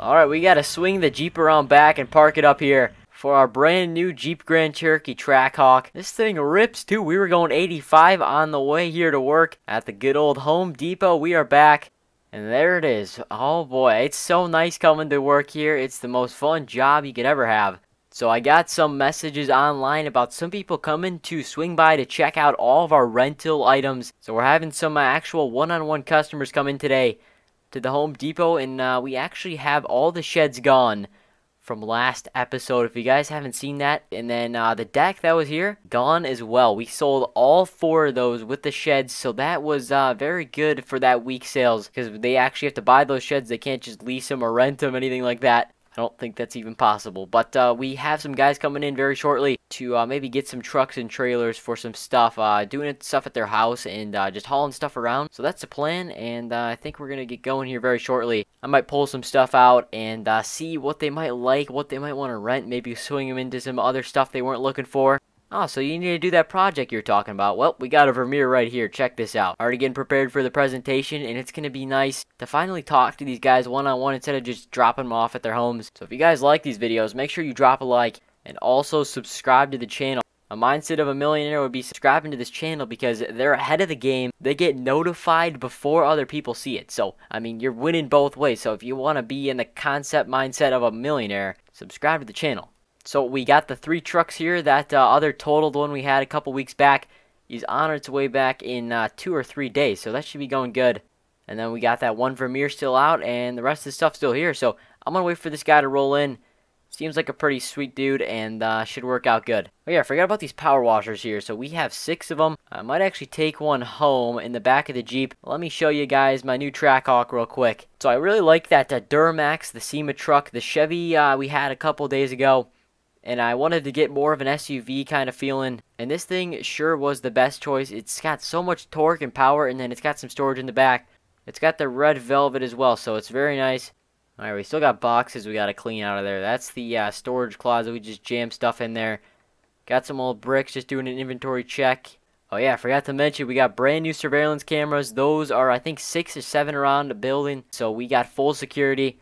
Alright, we gotta swing the Jeep around back and park it up here for our brand new Jeep Grand Cherokee Trackhawk. This thing rips too. We were going 85 on the way here to work at the good old Home Depot. We are back. And there it is. Oh boy, it's so nice coming to work here. It's the most fun job you could ever have. So I got some messages online about some people coming to swing by to check out all of our rental items. So we're having some actual one-on-one -on -one customers come in today to the Home Depot and uh, we actually have all the sheds gone from last episode if you guys haven't seen that. And then uh, the deck that was here gone as well. We sold all four of those with the sheds so that was uh, very good for that week sales because they actually have to buy those sheds. They can't just lease them or rent them anything like that I don't think that's even possible. But uh, we have some guys coming in very shortly to uh, maybe get some trucks and trailers for some stuff, uh, doing stuff at their house and uh, just hauling stuff around. So that's the plan, and uh, I think we're going to get going here very shortly. I might pull some stuff out and uh, see what they might like, what they might want to rent, maybe swing them into some other stuff they weren't looking for. Oh, so you need to do that project you're talking about. Well, we got a Vermeer right here. Check this out. Already getting prepared for the presentation, and it's going to be nice to finally talk to these guys one-on-one -on -one instead of just dropping them off at their homes. So if you guys like these videos, make sure you drop a like and also subscribe to the channel. A mindset of a millionaire would be subscribing to this channel because they're ahead of the game. They get notified before other people see it. So, I mean, you're winning both ways. So if you want to be in the concept mindset of a millionaire, subscribe to the channel. So we got the three trucks here. That uh, other totaled one we had a couple weeks back is on its way back in uh, two or three days. So that should be going good. And then we got that one Vermeer still out and the rest of the stuff still here. So I'm going to wait for this guy to roll in. Seems like a pretty sweet dude and uh, should work out good. Oh yeah, I forgot about these power washers here. So we have six of them. I might actually take one home in the back of the Jeep. Let me show you guys my new Trackhawk real quick. So I really like that uh, Duramax, the SEMA truck. The Chevy uh, we had a couple days ago and I wanted to get more of an SUV kind of feeling. And this thing sure was the best choice. It's got so much torque and power, and then it's got some storage in the back. It's got the red velvet as well, so it's very nice. Alright, we still got boxes we got to clean out of there. That's the uh, storage closet. We just jammed stuff in there. Got some old bricks, just doing an inventory check. Oh yeah, I forgot to mention, we got brand new surveillance cameras. Those are, I think, six or seven around the building. So we got full security.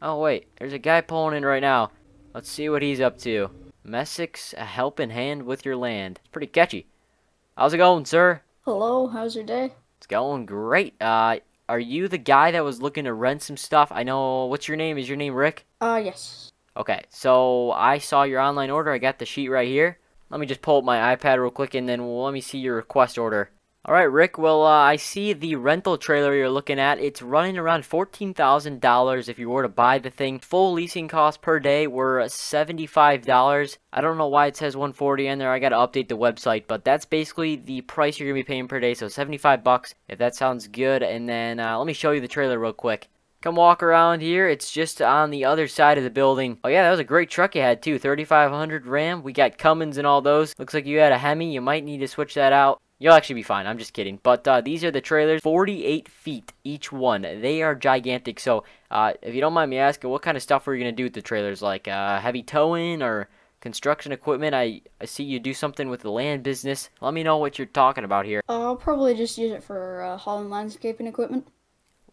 Oh wait, there's a guy pulling in right now. Let's see what he's up to. Messick's a helping hand with your land. It's pretty catchy. How's it going, sir? Hello, how's your day? It's going great. Uh, are you the guy that was looking to rent some stuff? I know, what's your name? Is your name Rick? Uh, yes. Okay, so I saw your online order. I got the sheet right here. Let me just pull up my iPad real quick and then let me see your request order. Alright, Rick, well, uh, I see the rental trailer you're looking at. It's running around $14,000 if you were to buy the thing. Full leasing costs per day were $75. I don't know why it says 140 in there. I gotta update the website, but that's basically the price you're gonna be paying per day, so 75 bucks if that sounds good. And then, uh, let me show you the trailer real quick. Come walk around here. It's just on the other side of the building. Oh yeah, that was a great truck you had too. 3500 Ram. We got Cummins and all those. Looks like you had a Hemi. You might need to switch that out. You'll actually be fine. I'm just kidding. But uh, these are the trailers. 48 feet each one. They are gigantic. So uh, if you don't mind me asking, what kind of stuff are you going to do with the trailers? Like uh, heavy towing or construction equipment? I, I see you do something with the land business. Let me know what you're talking about here. Uh, I'll probably just use it for uh, hauling landscaping equipment.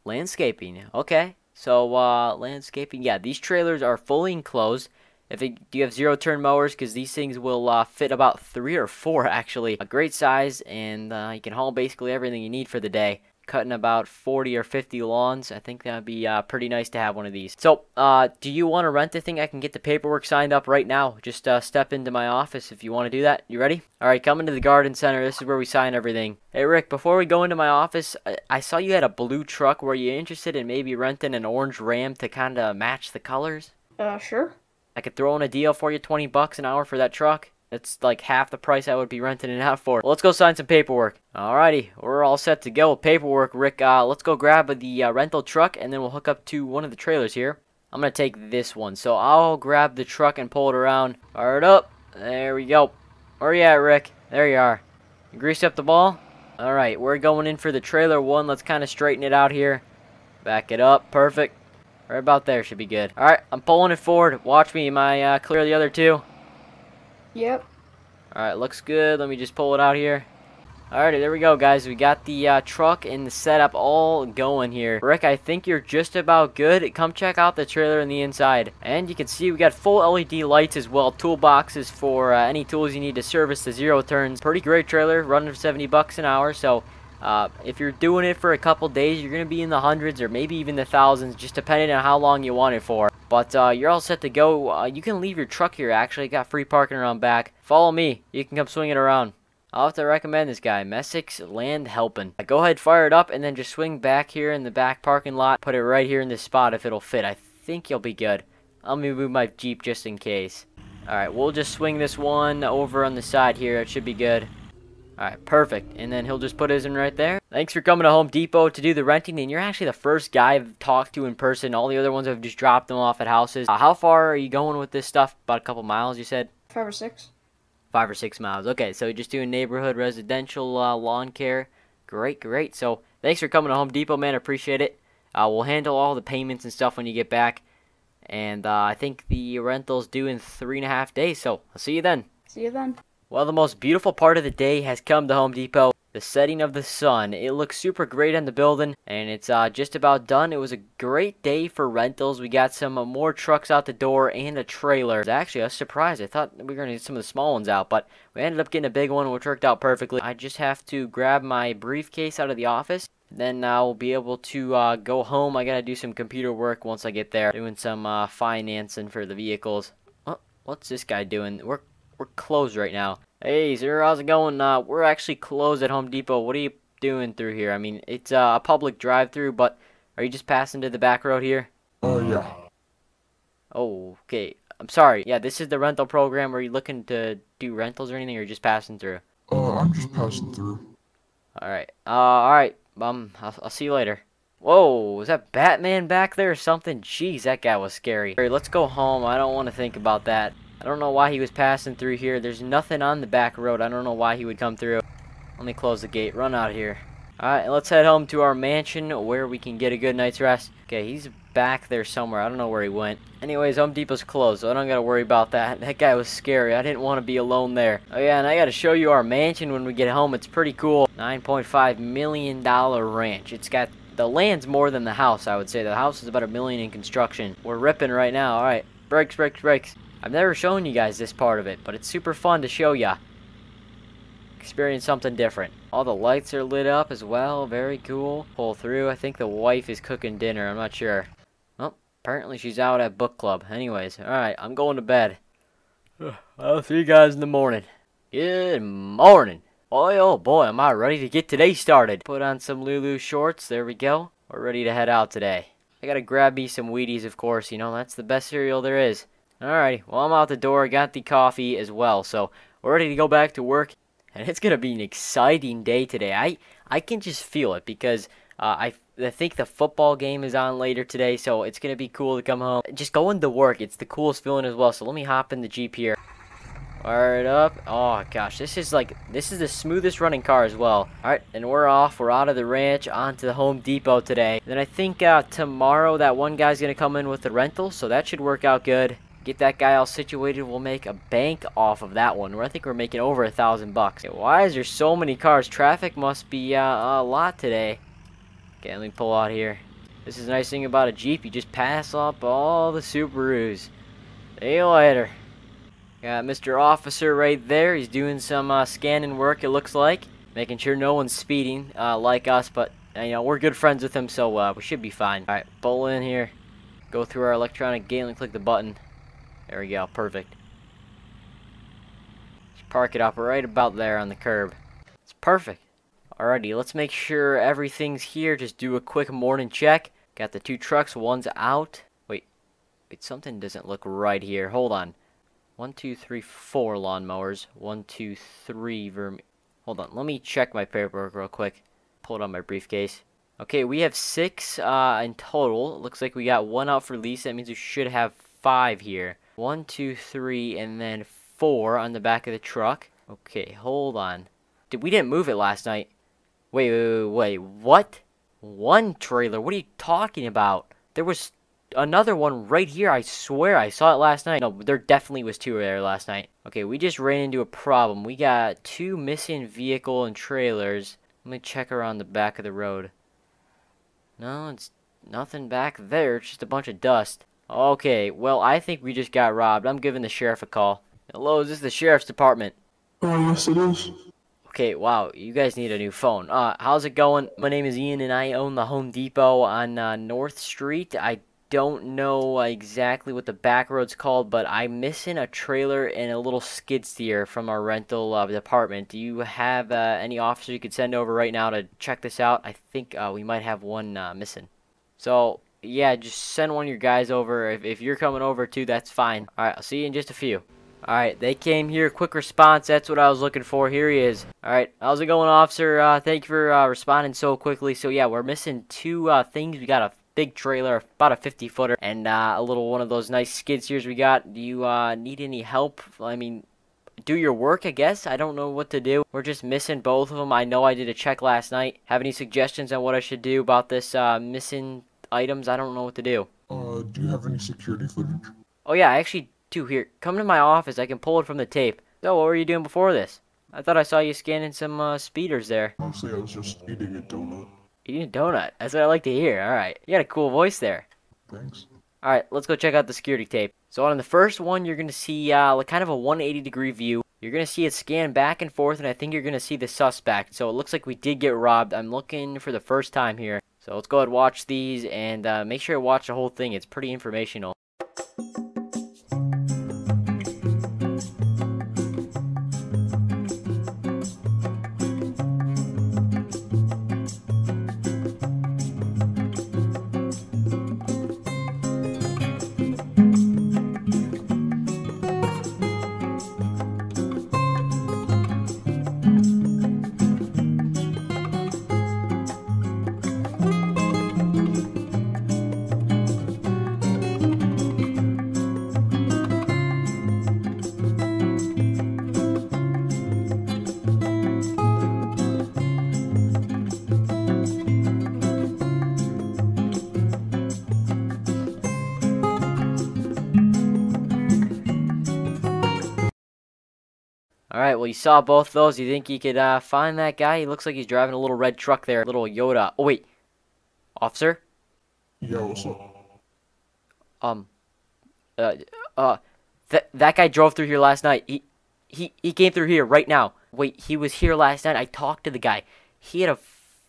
Landscaping. Okay. So uh, landscaping. Yeah, these trailers are fully enclosed. If it, do you have zero turn mowers? Because these things will uh, fit about three or four actually. A great size, and uh, you can haul basically everything you need for the day. Cutting about 40 or 50 lawns. I think that would be uh, pretty nice to have one of these. So, uh, do you want to rent the thing? I can get the paperwork signed up right now. Just uh, step into my office if you want to do that. You ready? All right, come into the garden center. This is where we sign everything. Hey, Rick, before we go into my office, I, I saw you had a blue truck. Were you interested in maybe renting an orange Ram to kind of match the colors? Uh, sure. I could throw in a deal for you, 20 bucks an hour for that truck. That's like half the price I would be renting it out for. Well, let's go sign some paperwork. Alrighty, we're all set to go with paperwork, Rick. Uh, let's go grab the uh, rental truck, and then we'll hook up to one of the trailers here. I'm going to take this one. So I'll grab the truck and pull it around. Fire it up. There we go. Where you at, Rick? There you are. You up the ball? Alright, we're going in for the trailer one. Let's kind of straighten it out here. Back it up. Perfect. Right about there should be good. Alright, I'm pulling it forward. Watch me. Am I uh, clear the other two? Yep. Alright, looks good. Let me just pull it out here. Alrighty, there we go, guys. We got the uh, truck and the setup all going here. Rick, I think you're just about good. Come check out the trailer in the inside. And you can see we got full LED lights as well. Toolboxes for uh, any tools you need to service the zero turns. Pretty great trailer, running for 70 bucks an hour. So uh, if you're doing it for a couple days, you're going to be in the hundreds or maybe even the thousands, just depending on how long you want it for. But uh, you're all set to go. Uh, you can leave your truck here, actually. Got free parking around back. Follow me. You can come swing it around. I'll have to recommend this guy, Messick's Land Helping. Go ahead, fire it up, and then just swing back here in the back parking lot. Put it right here in this spot if it'll fit. I think you'll be good. Let me move my Jeep just in case. Alright, we'll just swing this one over on the side here. It should be good. Alright, perfect. And then he'll just put his in right there. Thanks for coming to Home Depot to do the renting. And you're actually the first guy I've talked to in person. All the other ones have just dropped them off at houses. Uh, how far are you going with this stuff? About a couple miles, you said? Five or six. Five or six miles. Okay, so just doing neighborhood residential uh, lawn care. Great, great. So thanks for coming to Home Depot, man. Appreciate it. Uh, we'll handle all the payments and stuff when you get back. And uh, I think the rental's due in three and a half days. So I'll see you then. See you then. Well, the most beautiful part of the day has come to Home Depot. The setting of the sun. It looks super great on the building, and it's uh, just about done. It was a great day for rentals. We got some uh, more trucks out the door and a trailer. It was actually a surprise. I thought we were going to get some of the small ones out, but we ended up getting a big one, which worked out perfectly. I just have to grab my briefcase out of the office. Then I'll be able to uh, go home. I got to do some computer work once I get there. Doing some uh, financing for the vehicles. Oh, what's this guy doing? We're, we're closed right now. Hey, sir, how's it going? Uh, we're actually closed at Home Depot. What are you doing through here? I mean, it's uh, a public drive-through, but are you just passing to the back road here? Oh, yeah. Oh, okay. I'm sorry. Yeah, this is the rental program. Are you looking to do rentals or anything, or just passing through? Uh, I'm just passing through. All right. Uh, all right. Um, I'll, I'll see you later. Whoa, is that Batman back there or something? Jeez, that guy was scary. All right, let's go home. I don't want to think about that. I don't know why he was passing through here. There's nothing on the back road. I don't know why he would come through. Let me close the gate. Run out of here. Alright, let's head home to our mansion where we can get a good night's rest. Okay, he's back there somewhere. I don't know where he went. Anyways, Home Depot's closed, so I don't gotta worry about that. That guy was scary. I didn't want to be alone there. Oh yeah, and I gotta show you our mansion when we get home. It's pretty cool. $9.5 million ranch. It's got the land's more than the house, I would say. The house is about a million in construction. We're ripping right now. Alright, brakes, brakes, brakes. I've never shown you guys this part of it, but it's super fun to show ya. Experience something different. All the lights are lit up as well, very cool. Pull through, I think the wife is cooking dinner, I'm not sure. Well, apparently she's out at book club. Anyways, alright, I'm going to bed. I'll see you guys in the morning. Good morning. Boy, oh boy, am I ready to get today started. Put on some Lulu shorts, there we go. We're ready to head out today. I gotta grab me some Wheaties, of course, you know, that's the best cereal there is. Alrighty, well I'm out the door, got the coffee as well, so we're ready to go back to work, and it's gonna be an exciting day today. I I can just feel it because uh, I I think the football game is on later today, so it's gonna be cool to come home. Just going to work, it's the coolest feeling as well. So let me hop in the Jeep here. It up. Oh gosh, this is like this is the smoothest running car as well. Alright, and we're off. We're out of the ranch onto the Home Depot today. Then I think uh, tomorrow that one guy's gonna come in with the rental, so that should work out good. Get that guy all situated. We'll make a bank off of that one. Where I think we're making over a thousand bucks. Why is there so many cars? Traffic must be uh, a lot today. Okay, let me pull out here. This is a nice thing about a Jeep. You just pass up all the Subarus. See you later. Got Mr. Officer right there. He's doing some uh, scanning work, it looks like. Making sure no one's speeding uh, like us, but uh, you know we're good friends with him, so uh, we should be fine. All right, pull in here. Go through our electronic gate and click the button. There we go, perfect. Just park it up right about there on the curb. It's perfect. Alrighty, let's make sure everything's here. Just do a quick morning check. Got the two trucks, one's out. Wait, wait, something doesn't look right here. Hold on. One, two, three, four lawnmowers. One, two, three verm... Hold on, let me check my paperwork real quick. Pull it on my briefcase. Okay, we have six uh, in total. Looks like we got one out for lease. That means we should have five here. One, two, three, and then four on the back of the truck. Okay, hold on. Did we didn't move it last night? Wait, wait, wait, wait, what? One trailer? What are you talking about? There was another one right here. I swear I saw it last night. No, there definitely was two there last night. Okay, we just ran into a problem. We got two missing vehicle and trailers. Let me check around the back of the road. No, it's nothing back there. It's just a bunch of dust. Okay, well, I think we just got robbed. I'm giving the sheriff a call. Hello, is this the sheriff's department? Oh, yes, it is. Okay, wow, you guys need a new phone. Uh, how's it going? My name is Ian, and I own the Home Depot on uh, North Street. I don't know exactly what the back road's called, but I'm missing a trailer and a little skid steer from our rental uh, department. Do you have uh, any officer you could send over right now to check this out? I think uh, we might have one uh, missing. So, yeah, just send one of your guys over. If, if you're coming over too, that's fine. Alright, I'll see you in just a few. Alright, they came here. Quick response. That's what I was looking for. Here he is. Alright, how's it going, officer? Uh, thank you for uh, responding so quickly. So, yeah, we're missing two uh, things. We got a big trailer, about a 50 footer, and uh, a little one of those nice skid steers we got. Do you uh, need any help? I mean, do your work, I guess. I don't know what to do. We're just missing both of them. I know I did a check last night. Have any suggestions on what I should do about this uh, missing items? I don't know what to do. Uh, do you have any security footage? Oh, yeah, I actually do. Here, come to my office. I can pull it from the tape. So, what were you doing before this? I thought I saw you scanning some uh, speeders there. Honestly, I was just eating a donut. Eating a donut. That's what I like to hear. All right. You got a cool voice there. Thanks. All right, let's go check out the security tape. So on the first one, you're going to see uh, like kind of a 180 degree view. You're going to see it scan back and forth, and I think you're going to see the suspect. So it looks like we did get robbed. I'm looking for the first time here. So let's go ahead and watch these, and uh, make sure to watch the whole thing. It's pretty informational. Alright, well you saw both those. You think you could uh, find that guy? He looks like he's driving a little red truck there. Little Yoda. Oh wait. Officer? Yeah, what's up? Um uh uh that that guy drove through here last night. He he he came through here right now. Wait, he was here last night. I talked to the guy. He had a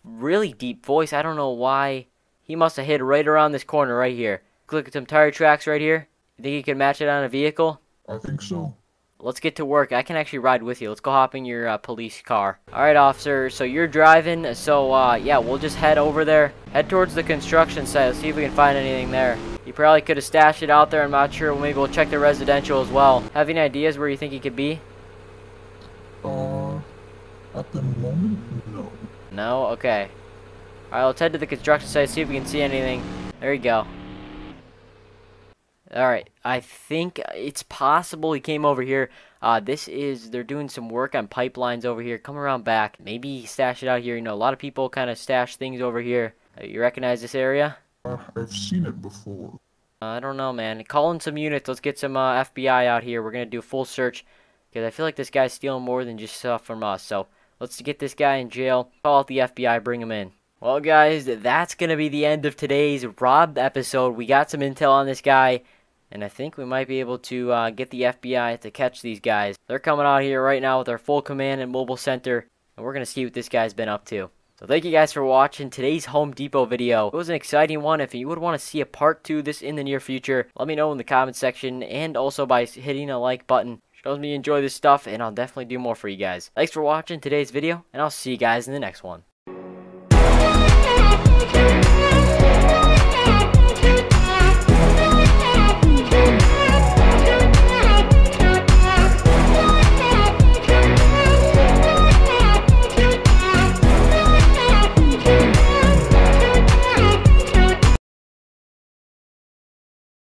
really deep voice. I don't know why. He must have hid right around this corner right here. Look at some tire tracks right here. You think you can match it on a vehicle? I think so. Let's get to work. I can actually ride with you. Let's go hop in your uh, police car. All right, officer. So you're driving. So, uh, yeah, we'll just head over there. Head towards the construction site. Let's see if we can find anything there. You probably could have stashed it out there. I'm not sure. Maybe we'll check the residential as well. Have any ideas where you think he could be? Uh, at the moment, no. No? Okay. All right, let's head to the construction site. See if we can see anything. There you go. Alright, I think it's possible he came over here. Uh, this is, they're doing some work on pipelines over here. Come around back. Maybe stash it out here. You know, a lot of people kind of stash things over here. Uh, you recognize this area? Uh, I've seen it before. Uh, I don't know, man. Call in some units. Let's get some uh, FBI out here. We're going to do a full search. Because I feel like this guy's stealing more than just stuff from us. So, let's get this guy in jail. Call out the FBI. Bring him in. Well, guys, that's going to be the end of today's robbed episode. We got some intel on this guy. And I think we might be able to uh, get the FBI to catch these guys. They're coming out here right now with our full command and mobile center. And we're going to see what this guy's been up to. So thank you guys for watching today's Home Depot video. It was an exciting one. If you would want to see a part 2 this in the near future, let me know in the comment section. And also by hitting a like button. Shows me you enjoy this stuff and I'll definitely do more for you guys. Thanks for watching today's video. And I'll see you guys in the next one.